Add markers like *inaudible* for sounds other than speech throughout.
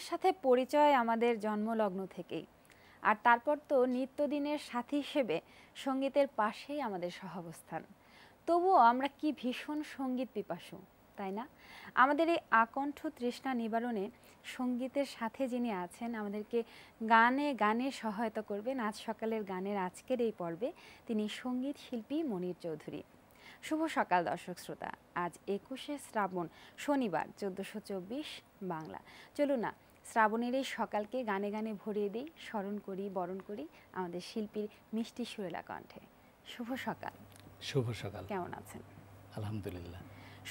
সঙ্গীতের সাথে পরিচয় আমাদের জন্মলগ্ন থেকেই। আর তারপর তো নিত্যদিনের সাথী হিসেবে সঙ্গীতের পাশেই আমাদের সহাবস্থান। তবুও আমরা কি ভীষণ সংগীত পিপাসু, তাই না? আমাদের এই আকণ্ঠ তৃষ্ণা নিবারণে সঙ্গীতের সাথে যিনি আছেন, আমাদেরকে গানে গানে সহায়তা করবেন। আজ সকালের গানের আজকের এই পর্বে তিনি সংগীত শিল্পী মনির চৌধুরী। শুভ সকাল দর্শক শ্রোতা। আজ একুশে শ্রাবণ শনিবার, চোদ্দোশো বাংলা। চলুন না শ্রাবণের এই সকালকে গানে গানে ভরিয়ে দিই স্মরণ করি বরণ করি আমাদের শিল্পীর মিষ্টি সুরেলা কণ্ঠে। শুভ সকাল। শুভ সকাল। কেমন আছেন? আলহামদুলিল্লাহ।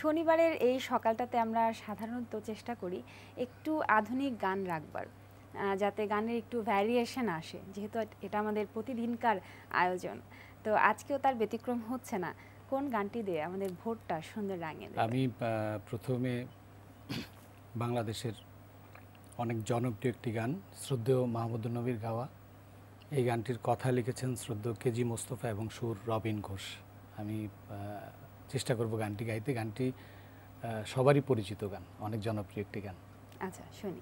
শনিবারের এই সকালটাতে আমরা সাধারণত চেষ্টা করি একটু আধুনিক গান রাখবার যাতে গানের একটু ভ্যারিয়েশন আসে যেহেতু এটা আমাদের প্রতিদিনকার আয়োজন। তো আজকেও তার ব্যতিক্রম হচ্ছে না। কোন গানটি দিয়ে আমাদের ভোটটা সুন্দর রাঙিয়ে আমি প্রথমে বাংলাদেশের অনেক জনপ্রিয় একটি গান, শ্রদ্ধেয় মাহমুদুল নবীর গাওয়া। এই গানটির কথা লিখেছেন শ্রদ্ধেয় কেজি মোস্তফা এবং সুর রবিন ঘোষ। আমি চেষ্টা করব গানটি গাইতে। গানটি সবারই পরিচিত গান, অনেক জনপ্রিয় একটি গান। আচ্ছা শুনি।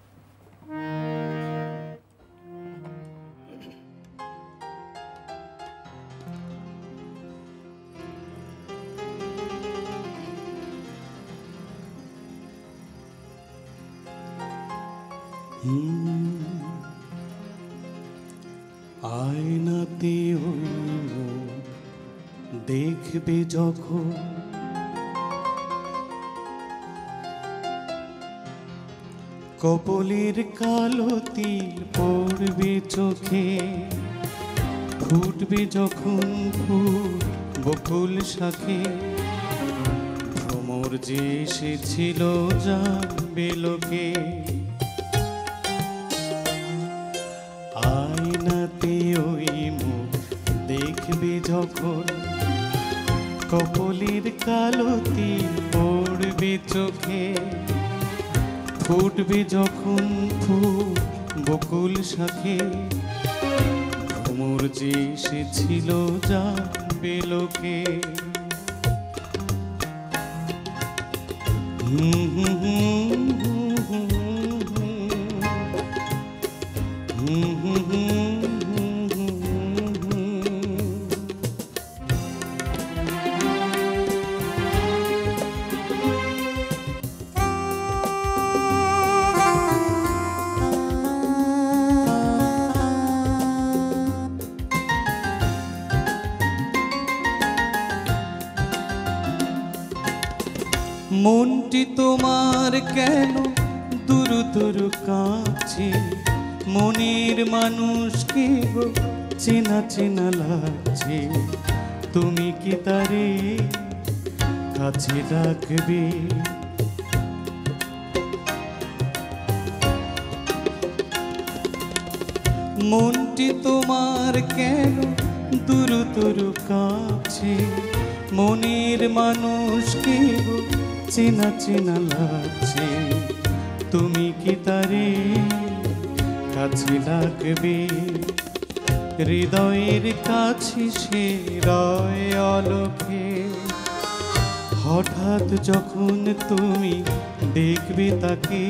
আয়নাতে দেখবে যখন। কপলের কালো তিল পড়বে চোখে। ফুটবে যখন ফুট বকুল শাখে। ভ্রমর যে এসেছিল জানবে লোকে। কপলের কালো পড়বে চোখে। ফুটবে যখন ফুল বকুল শাখে। ঘুমুর যে এসেছিল যা লোকে হুম হুম হুম চেনা চেনা লাগছে। তুমি কি তারে কাছে ডাকবে? মনটি তোমার কেন দুরু দূর কাছে মনের মানুষকে চেনা চেনা লাগছে। তুমি কি তারে কাছে ডাকবে? হৃদয়ের কাছে সে রয় অলোকে হঠাৎ যখন তুমি দেখবে তাকে,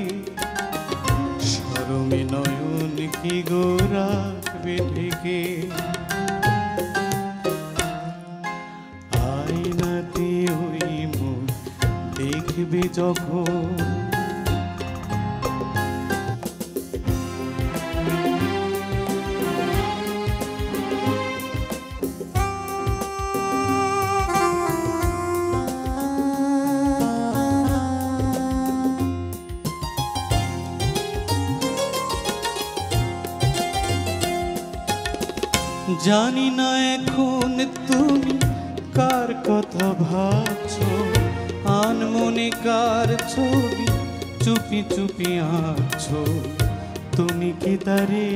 সরমে নয়ন কি গো রাখবে ঢেকে? আয়নাতে ওই মুখ দেখবে যখন জানি না এখন তুমি কার কথা ভাবছ। আনমনে কার ছবি চুপি চুপি আছো তুমি কি তারে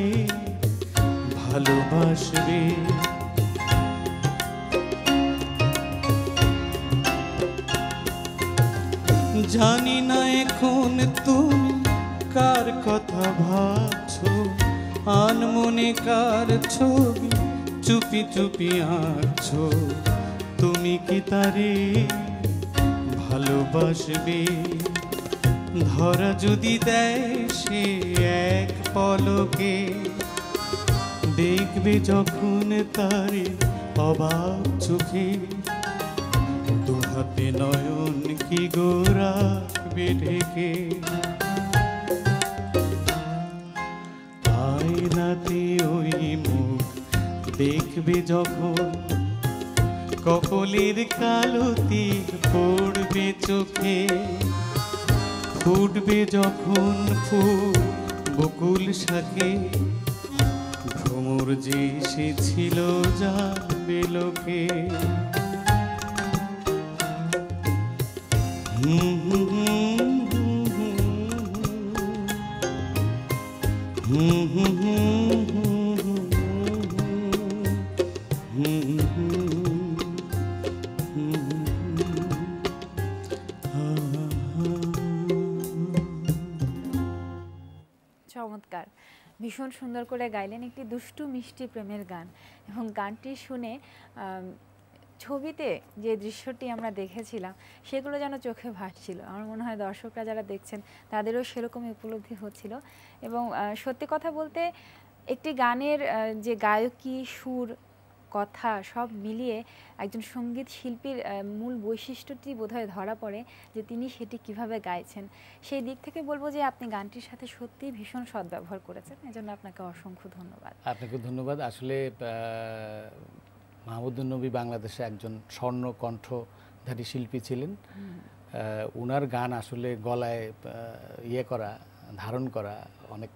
ভালোবাসবে? জানি না এখন তুমি কার কথা ভাবছ। আনমনে কার ছবি চুপি চুপি আছো। তুমি কি তারে ভালোবাসবে? ধরা যদি দেয় সে এক পলকে। দেখবে যখন তারে অবাক চোখে। দুহাতে নয়ন কি গোরা ঢেকে? আয়নাতে দেখবে যখন কপলের কালো তীর পড়বে চোখে, ফুটবে যখন ফুল বকুল শাকে। ভ্রমর যে এসেছিল যাবে লোকে। হুম হুম ভীষণ সুন্দর করে গাইলেন একটি দুষ্টু মিষ্টি প্রেমের গান এবং গানটি শুনে ছবিতে যে দৃশ্যটি আমরা দেখেছিলাম, সেগুলো যেন চোখে ভাসছিল। আমার মনে হয় দর্শকরা যারা দেখছেন, তাদেরও সেরকমই উপলব্ধি হচ্ছিল। এবং সত্যি কথা বলতে, একটি গানের যে গায়কী, সুর কথা সব মিলিয়ে একজন সংগীত শিল্পীর মূল বৈশিষ্ট্যটি বোধহয় ধরা পড়ে যে তিনি সেটি কীভাবে গাইছেন। সেই দিক থেকে বলব যে আপনি গানটির সাথে সত্যিই ভীষণ সদ্ব্যবহার করেছেন এজন্য আপনাকে অসংখ্য ধন্যবাদ। আপনাকে ধন্যবাদ। আসলে মাহমুদুল নবী বাংলাদেশে একজন স্বর্ণ কণ্ঠধারী শিল্পী ছিলেন। আহ, উনার গান আসলে গলায় ইয়ে করা ধারণ করা অনেক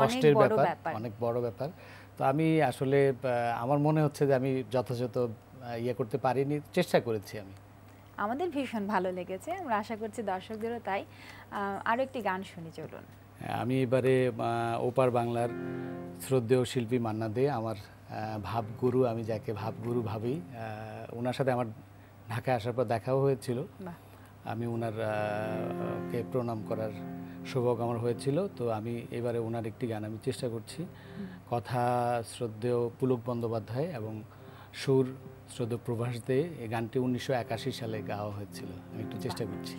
কষ্টের ব্যাপার। অনেক বড় ব্যাপার। তো আমি আসলে আমার মনে হচ্ছে যে আমি যথাযথ ইয়ে করতে পারিনি চেষ্টা করেছি আমি। আমাদের ভীষণ ভালো লেগেছে আমরা আশা করছি দর্শকদেরও তাই। আহ, আরও একটি গান শুনি চলুন। আমি এবারে ওপার বাংলার শ্রদ্ধেয় শিল্পী মান্না দে আমার ভাবগুরু আমি যাকে ভাবগুরু ভাবি ওনার সাথে আমার ঢাকায় আসার পর দেখাও হয়েছিল। আমি ওনার কে প্রণাম করার সৌভাগ্য আমার হয়েছিল, তো আমি এবারে ওনার একটি গান আমি চেষ্টা করছি। কথা শ্রদ্ধেয় পুলক বন্দ্যোপাধ্যায় এবং সুর শ্রদ্ধ প্রভাস দে এই গানটি উনিশশো একাশি সালে গাওয়া হয়েছিল। আমি একটু চেষ্টা করছি।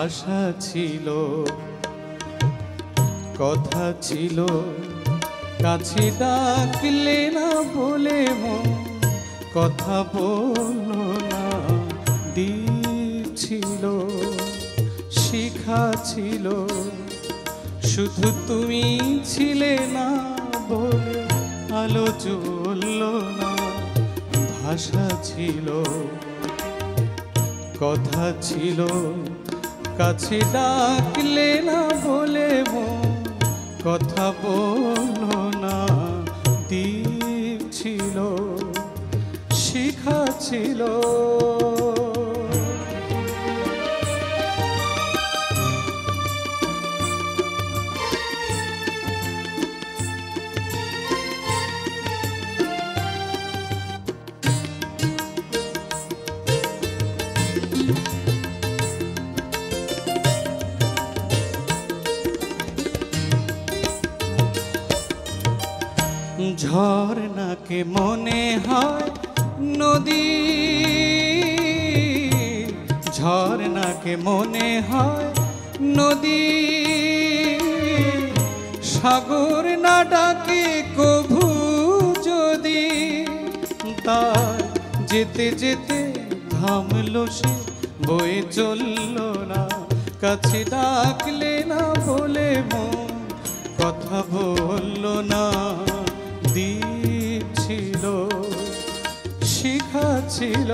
ভাষা ছিল, কথা ছিল। কাছে ডাকলে না বলে কথা বলল না দ্বীপ ছিল, শিখা ছিল। শুধু তুমি ছিলে না বলে আলো জ্বলল না, ভাষা ছিল, কথা ছিল। কাছে ডাকলে না বলে কথা বলল না দ্বীপ ছিল শিখা ছিল। ঝর্ণাকে মনে হয় নদী। ঝর্ণাকে মনে হয় নদী। সাগর না কভু যদি, তার যেতে যেতে থামলো সে, বয়ে চলল না, কাছে ডাকলে না বলে মন, কথা বলল না। দ্বীপ ছিল শিখা ছিল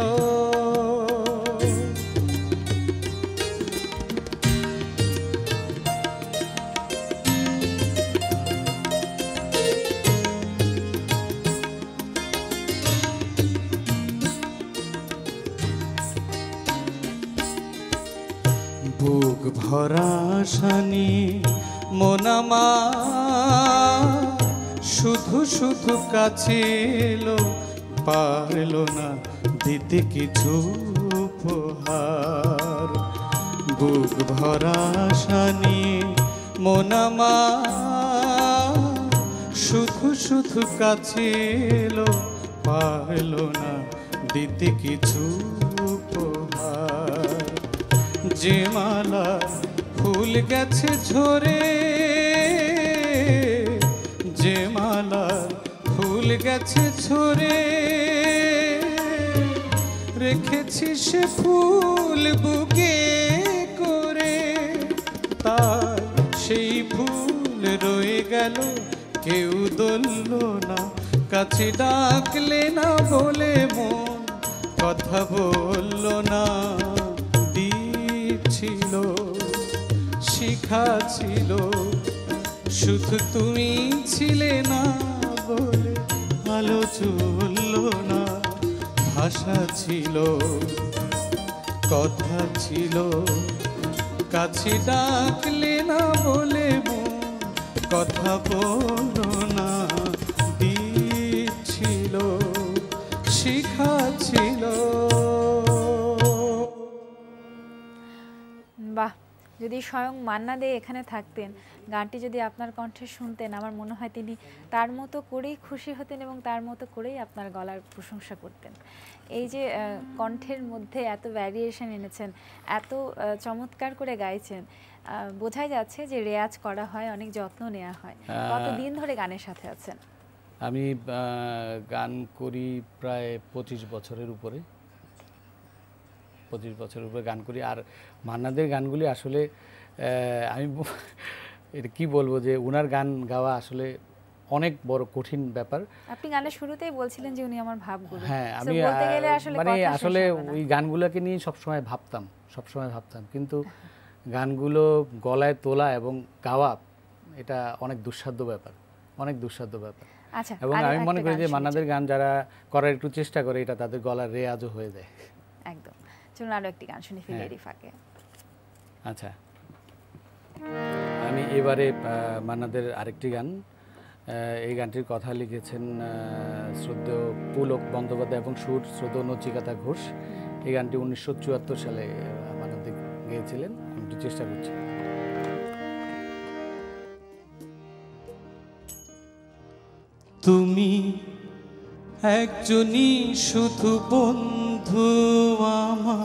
বুক ভরা শানি মোনামা শুধু শুধু কাছে এলো, পারল না দিতে কিছু উপহার। বুক ভরা শানি মোনামা শুধু শুধু কাছে এলো, পারল না দিতে কিছু উপহার। যে মালা ফুল গেছে ঝরে ফুল গেছে ঝরে রেখেছি সে ফুল বুকে করে। তার সেই ফুল রয়ে গেল, কেউ দলল না, কাছে ডাকলে না বলে মন, কথা বলল না, দিচ্ছিল, শিখা ছিল, শুধু তুমি ছিলে না। আলো চলল না। ভাষা ছিল কথা ছিল। কাছে ডাকলে না বলে কথা বলো না। যদি স্বয়ং মান্না দে এখানে থাকতেন গানটি যদি আপনার কণ্ঠে শুনতেন আমার মনে হয় তিনি তার মতো করেই খুশি হতেন এবং তার মতো করেই আপনার গলার প্রশংসা করতেন। এই যে কণ্ঠের মধ্যে এত ভ্যারিয়েশন এনেছেন এত চমৎকার করে গাইছেন বোঝাই যাচ্ছে যে রেয়াজ করা হয় অনেক যত্ন নেওয়া হয়। কতদিন ধরে গানের সাথে আছেন? আমি গান করি প্রায় পঁচিশ বছরের উপরে। পঁচিশ বছর উপরে গান করি। আর মান্নাদের গানগুলি আসলে আমি *laughs* এটা কি বলব যে ওনার গান গাওয়া আসলে অনেক বড় কঠিন ব্যাপার। আপনি গানের শুরুতেই বলছিলেন যে উনি আমার ভাবগুলো হ্যাঁ আমি মানে আসলে ওই গানগুলোকে নিয়ে সবসময় ভাবতাম সবসময় ভাবতাম। কিন্তু গানগুলো গলায় তোলা এবং গাওয়া এটা অনেক দুঃসাধ্য ব্যাপার অনেক দুঃসাধ্য ব্যাপার। আচ্ছা এবং আমি মনে করি যে। মান্নাদের গান যারা করার একটু চেষ্টা করে এটা তাদের গলার রেয়াজও হয়ে যায়। চলুন আরও একটি গান শুনি হ্যাঁ। ফিলেরি ফাঁকে। আচ্ছা। আমি এবারে মান্নাদের আরেকটি গান। এই গানটির কথা লিখেছেন শ্রদ্ধেয় পুলক বন্দ্যোপাধ্যায় এবং সুর শ্রদ্ধেয় নচিকাতা ঘোষ। এই গানটি উনিশশো চুয়াত্তর সালে মান্নাদে গেয়েছিলেন। আমি একটু চেষ্টা করছি। তুমি একজনই শুধু বন্ধু। আমার,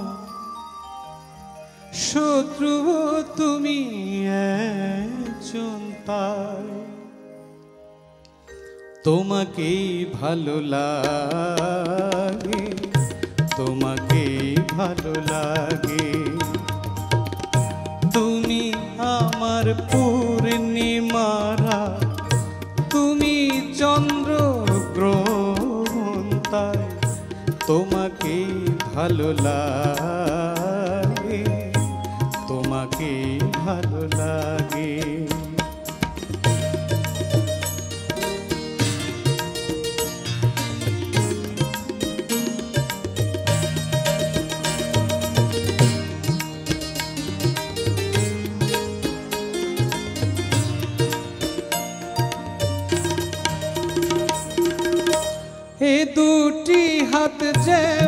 শত্রু তুমি তোমাকেই ভালো লাগে, তোমাকেই ভালো লাগে। তুমি আমার পূর্ণিমারা তুমি চন্দ্র গ্রহণ তাই। তোমাকে ভালো লাগে তোমাকে ভালো লাগে এ দুটি হাত যেমন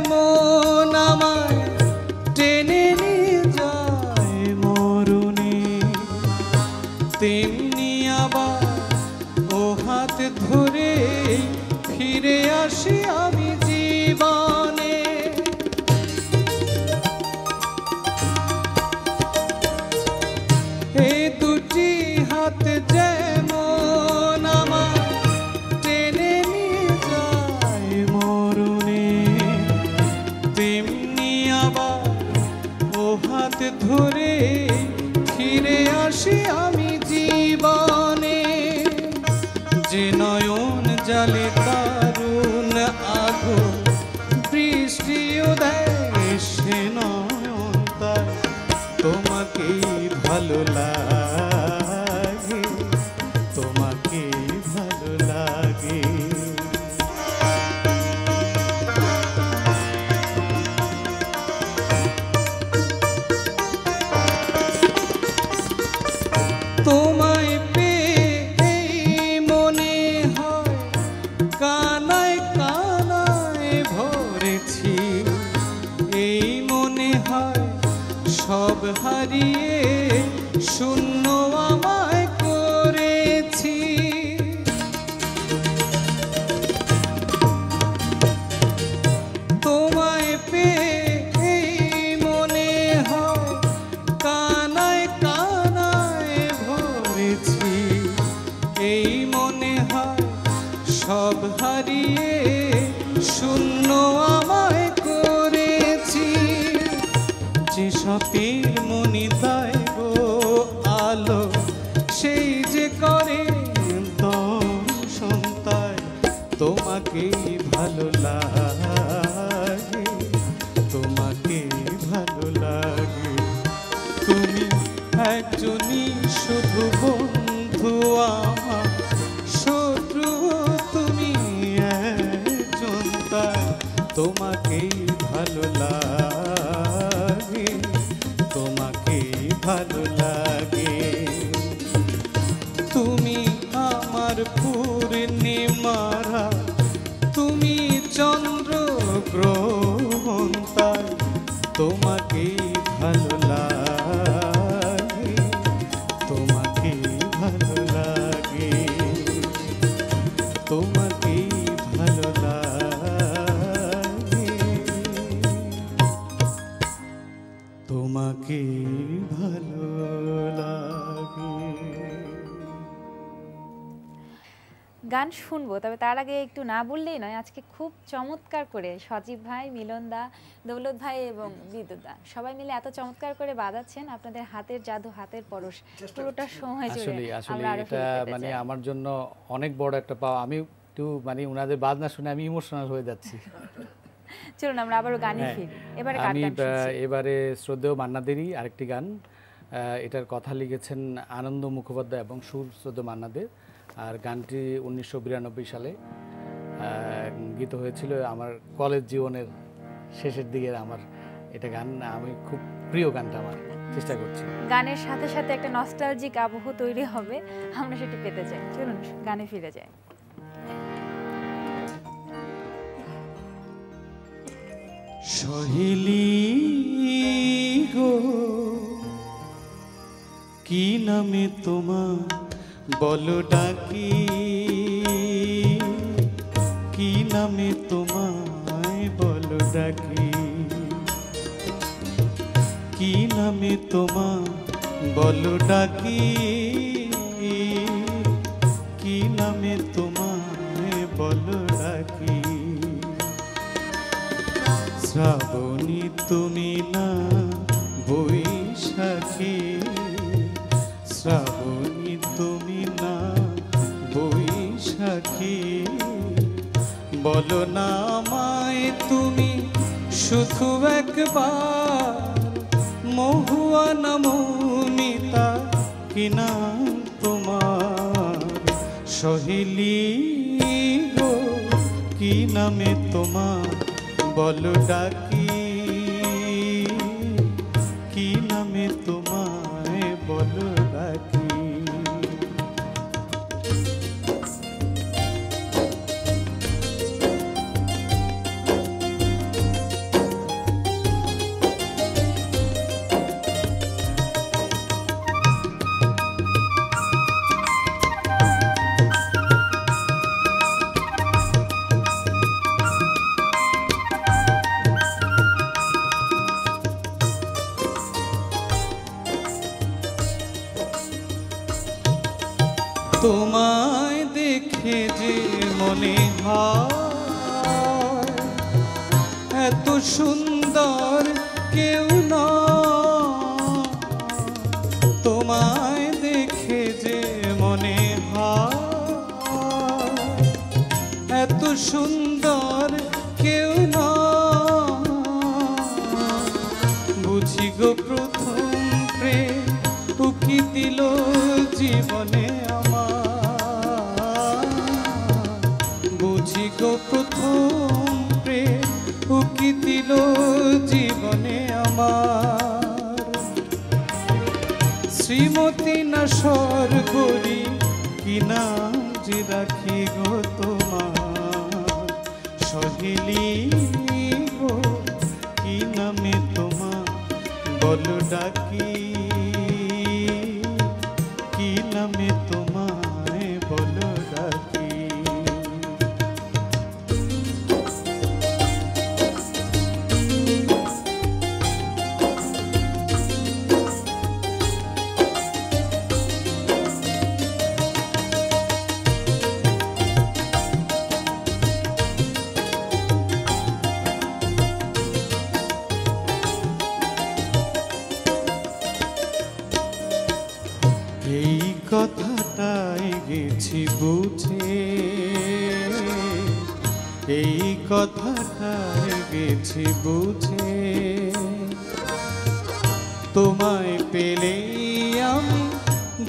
এই মনে হয় সব হারিয়ে শূন্য আমার। শুনব তবে তার আগে একটু না বললেই নয় আজকে খুব চমৎকার করে সজীব ভাই মিলন দা দৌলত ভাই এবং বিদ্যুৎ দা সবাই মিলে এত চমৎকার করে বাজাচ্ছেন আপনাদের হাতের জাদু হাতের পরশ পুরোটা সময় জুড়ে আসলে আসলে এটা মানে আমার জন্য অনেক বড় একটা পাওয়া। আমি একটু মানে উনাদের বাজনা শুনে আমি ইমোশনাল হয়ে যাচ্ছি। চলুন আমরা আবারও গানে হ্যাঁ, ফিরি। এবারে আমি এবারে শ্রদ্ধেয় মান্নাদেরই আরেকটি গান। আহ, এটার কথা লিখেছেন আনন্দ মুখোপাধ্যায় এবং সুর শ্রদ্ধেয় মান্নাদের। আর গানটি উনিশশো বিরানব্বই সালে গীত হয়েছিল আমার কলেজ জীবনের শেষের দিকের আমার এটা গান। আমি খুব প্রিয় গানটা আমার চেষ্টা করছি। গানের সাথে সাথে একটা নস্টালজিক আবহ তৈরি হবে আমরা সেটি পেতে চাই। চলুন গানে ফিরে যাই। সহেলি গো কি নামে তোমার বলো ডাকি, কি নামে তোমায় বলো ডাকি? কি নামে তোমার বলো ডাকি? কি নামে তোমায় বলো ডাকি? শ্রাবণী তুমি না বৈশাখী শ্রাবণী বৈশাখী বলো না আমায় তুমি শুধু একবার, মহুয়া না মৌমিতা কি নাম তোমার। সহিলি গো, কি নামে তোমার? বলো ডাকি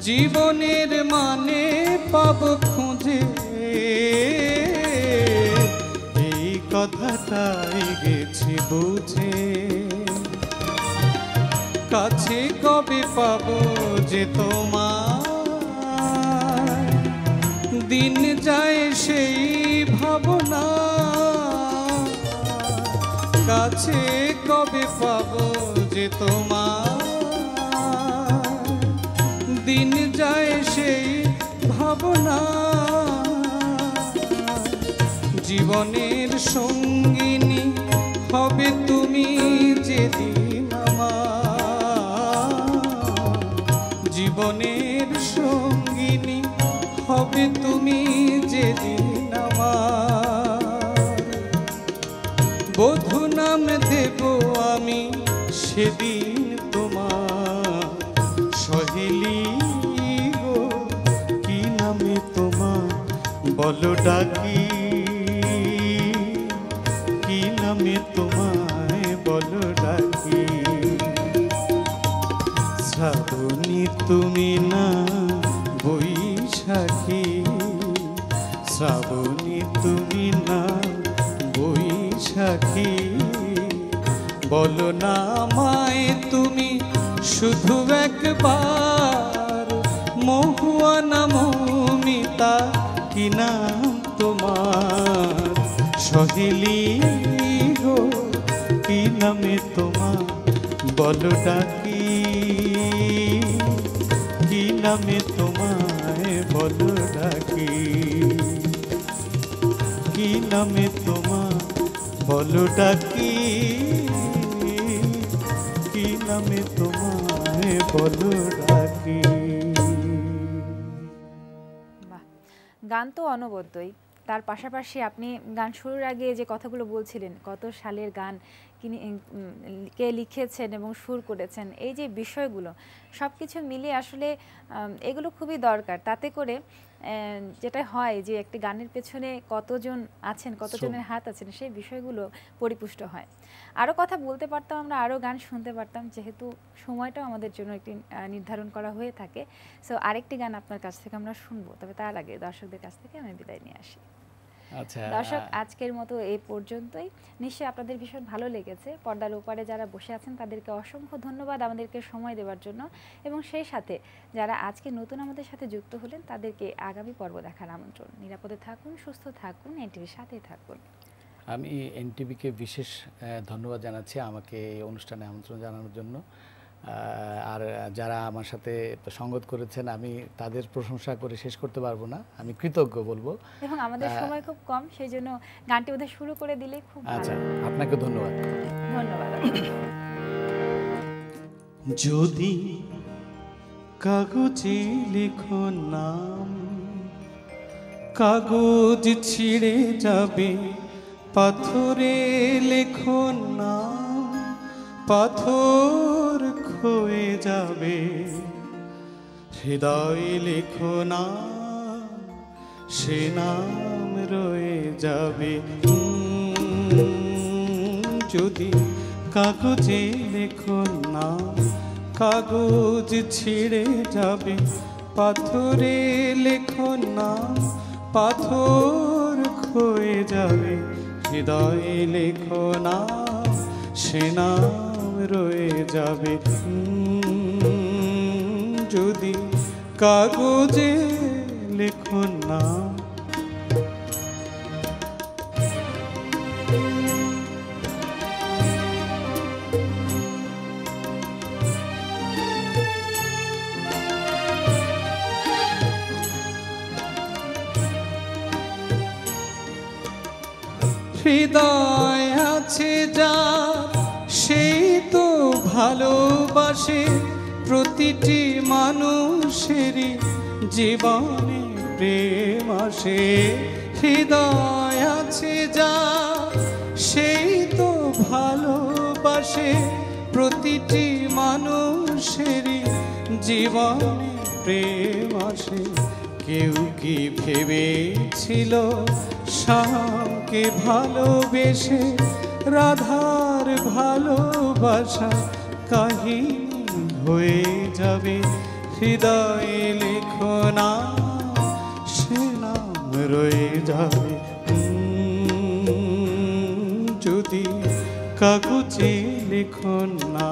জীবনের মানে পাব খুঁজে। এই কথাটাই গেছি বুঝে। কাছে কবে পাব যে তোমার? দিন যায় সেই ভাবনা। কাছে কবে পাব যে তোমার? যায় সেই ভাবনা। জীবনের সঙ্গিনী হবে তুমি যেদিন জীবনের সঙ্গিনী হবে তুমি যেদিন বধু নাম দেব আমি সেদিন বলো ডাকি, কি নামে তোমায় বলো ডাকি? শ্রাবণী তুমি না বৈশাখী, শ্রাবণী তুমি না বৈশাখী। বলো না মায় তুমি শুধু একবার মহুয়া না সহেলি গো, কি নামে তোমার বলো ডাকি? কি নামে তোমায় বলো ডাকি? কি নামে তোমার বলো ডাকি? কি নামে তোমায় বলো ডাকি? গান তো অনবদ্যই। তার পাশাপাশি আপনি গান শুরুর আগে যে কথাগুলো বলছিলেন কত সালের গান কিনি কে লিখেছেন এবং সুর করেছেন এই যে বিষয়গুলো সব কিছু মিলিয়ে আসলে এগুলো খুবই দরকার। তাতে করে যেটা হয় যে একটি গানের পেছনে কতজন আছেন কতজনের হাত আছেন সেই বিষয়গুলো পরিপুষ্ট হয়। আরও কথা বলতে পারতাম আমরা আরও গান শুনতে পারতাম যেহেতু সময়টাও আমাদের জন্য একটি নির্ধারণ করা হয়ে থাকে। সো আরেকটি গান আপনার কাছ থেকে আমরা শুনব তবে তার আগে দর্শকদের কাছ থেকে আমি বিদায় নিয়ে আসি। দর্শক আজকের মতো এই পর্যন্তই। নিশ্চয়ই আপনাদের ভীষণ ভালো লেগেছে। পর্দার ওপারে যারা বসে আছেন তাদেরকে অসংখ্য ধন্যবাদ আমাদেরকে সময় দেওয়ার জন্য। এবং সেই সাথে যারা আজকে নতুন আমাদের সাথে যুক্ত হলেন তাদেরকে আগামী পর্ব দেখার আমন্ত্রণ। নিরাপদে থাকুন সুস্থ থাকুন এনটিভির সাথেই থাকুন। আমি এনটিভিকে বিশেষ ধন্যবাদ জানাচ্ছি আমাকে এই অনুষ্ঠানে আমন্ত্রণ জানানোর জন্য। আর যারা আমার সাথে সঙ্গত করেছেন আমি তাদের প্রশংসা করে শেষ করতে পারব না। আমি কৃতজ্ঞ বলব। এবং আমাদের সময় খুব কম সেই জন্য গানটি বোধহয় শুরু করে দিলে খুব আচ্ছা আপনাকে ধন্যবাদ। ধন্যবাদ। যদি কাগজে লেখো নাম কাগজ ছিঁড়ে যাবে পাথরে লেখো নাম পাথর ক্ষয়ে যাবে। হৃদয় লেখো না, সে নাম রয়ে যাবে। যদি কাগজে লেখো না, কাগজ ছিঁড়ে যাবে। পাথরে লেখো না, পাথর ক্ষয়ে যাবে। হৃদয়ে লেখো না, সে নাম রয়ে যাবে। যদি কাগজে লেখো না। হৃদয় আছে যা তো ভালোবাসে প্রতিটি মানুষেরই জীবনে প্রেম আসে। হৃদয় আছে যা, সেই তো ভালোবাসে প্রতিটি মানুষেরই জীবনে প্রেম আসে। কেউ কি ভেবেছিল শ্যামকে ভালোবেসে রাধার ভালোবাসা কাহি হয়ে যাবে? হৃদয় লিখো না, সে নাম রয়ে যাবে। যদি কাগজে লিখো না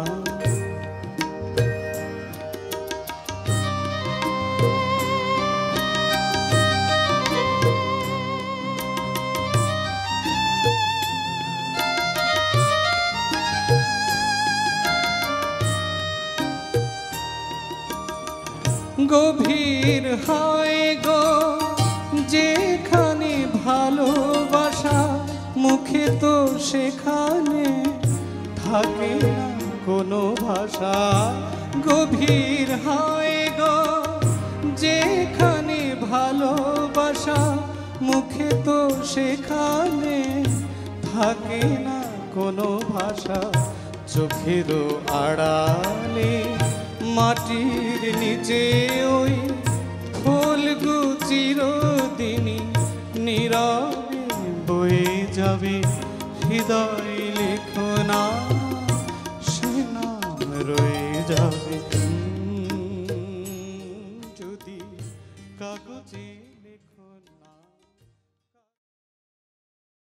গভীর হয় গো, যেখানে ভালোবাসা মুখে তো সেখানে থাকে না কোনো ভাষা। গভীর হয় গো, যেখানে ভালোবাসা মুখে তো সেখানে থাকে না কোনো ভাষা। চোখেরও আড়ালে মাটির নিচে ওই খোলগু চিরদিনই নীরবে বয়ে যাবে। হৃদয় লেখনা সে নাম রয়ে